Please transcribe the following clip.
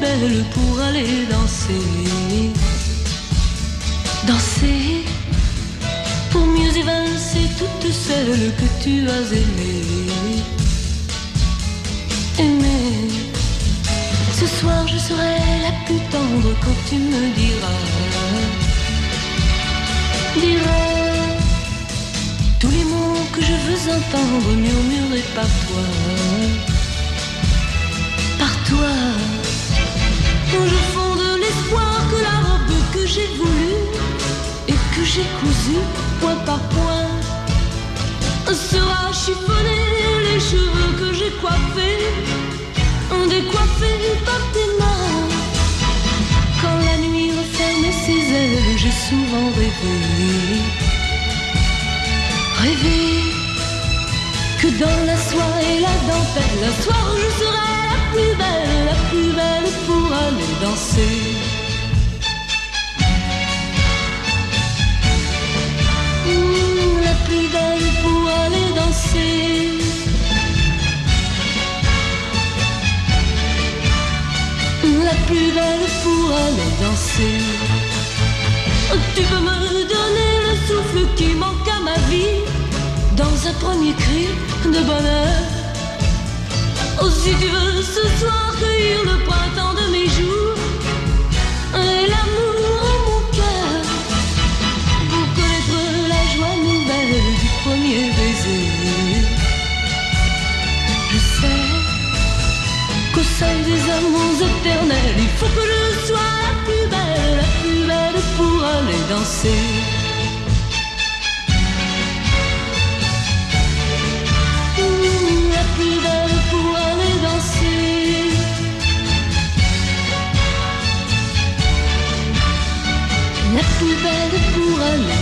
belle pour aller danser. Danser pour mieux évincer toutes celles que tu as aimées. Aimer. Ce soir je serai la plus tendre quand tu me diras. Diras tous les mots que je veux entendre murmurés par toi. Point par point sera chiffonnée. Les cheveux que j'ai coiffés décoiffés par tes mains. Quand la nuit refermait ses ailes, j'ai souvent rêvé. Rêvé que dans la soie et la dentelle, un soir je serai la plus belle, la plus belle pour aller danser. La plus belle pour aller danser. Tu peux me donner le souffle qui manque à ma vie dans un premier cri de bonheur. Oh, si tu veux ce soir cueillir le amants éternels. Il faut que je sois la plus belle, mmh, la plus belle pour aller danser. La plus belle pour aller danser. La plus belle pour aller